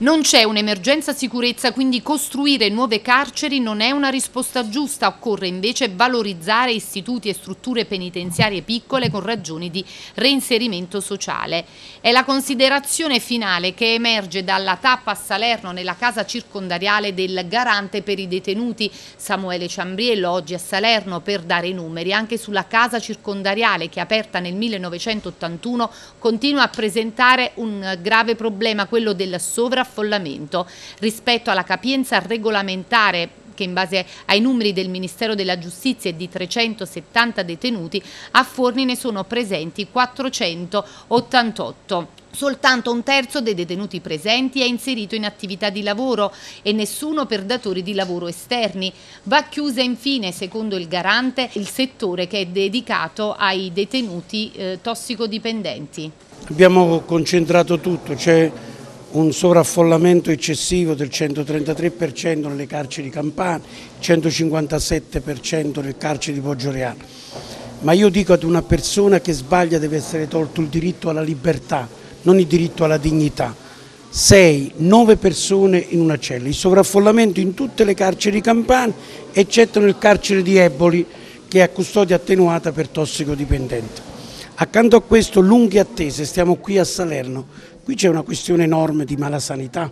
Non c'è un'emergenza sicurezza, quindi costruire nuove carceri non è una risposta giusta, occorre invece valorizzare istituti e strutture penitenziarie piccole con ragioni di reinserimento sociale. È la considerazione finale che emerge dalla tappa a Salerno nella casa circondariale del garante per i detenuti Samuele Ciambriello, oggi a Salerno per dare i numeri. Anche sulla casa circondariale che aperta nel 1981 continua a presentare un grave problema, quello del sovraffollamento sovraffollamento rispetto alla capienza regolamentare che in base ai numeri del Ministero della Giustizia è di 370 detenuti, a Forni ne sono presenti 488. Soltanto un terzo dei detenuti presenti è inserito in attività di lavoro e nessuno per datori di lavoro esterni. Va chiusa infine, secondo il garante, il settore che è dedicato ai detenuti eh, tossicodipendenti. Abbiamo concentrato tutto, c'è un sovraffollamento eccessivo del 133% nelle carceri campane, 157% nel carcere di Poggioreale. Ma io dico ad una persona che sbaglia deve essere tolto il diritto alla libertà, non il diritto alla dignità. Sei, nove persone in una cella, il sovraffollamento in tutte le carceri campane, eccetto nel carcere di Eboli che è a custodia attenuata per tossicodipendente. Accanto a questo lunghe attese, stiamo qui a Salerno, Qui c'è una questione enorme di malasanità,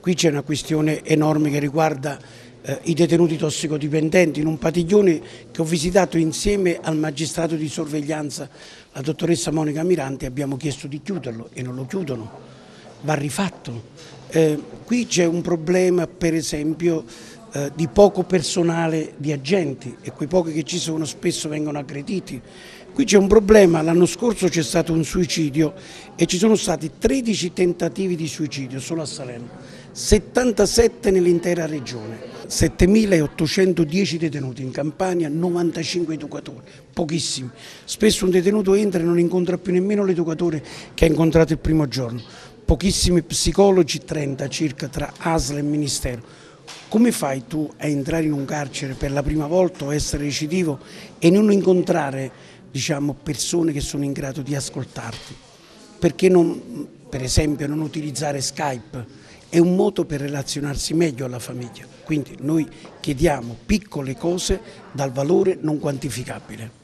qui c'è una questione enorme che riguarda eh, i detenuti tossicodipendenti in un padiglione che ho visitato insieme al magistrato di sorveglianza, la dottoressa Monica Miranti, abbiamo chiesto di chiuderlo e non lo chiudono, va rifatto. Eh, qui c'è un problema per esempio eh, di poco personale di agenti e quei pochi che ci sono spesso vengono aggrediti. Qui c'è un problema, l'anno scorso c'è stato un suicidio e ci sono stati 13 tentativi di suicidio solo a Salerno, 77 nell'intera regione, 7.810 detenuti in Campania, 95 educatori, pochissimi. Spesso un detenuto entra e non incontra più nemmeno l'educatore che ha incontrato il primo giorno, pochissimi psicologi, 30 circa tra ASL e Ministero. Come fai tu a entrare in un carcere per la prima volta o essere recidivo e non incontrare diciamo, persone che sono in grado di ascoltarti. Perché non, per esempio, non utilizzare Skype? È un modo per relazionarsi meglio alla famiglia. Quindi noi chiediamo piccole cose dal valore non quantificabile.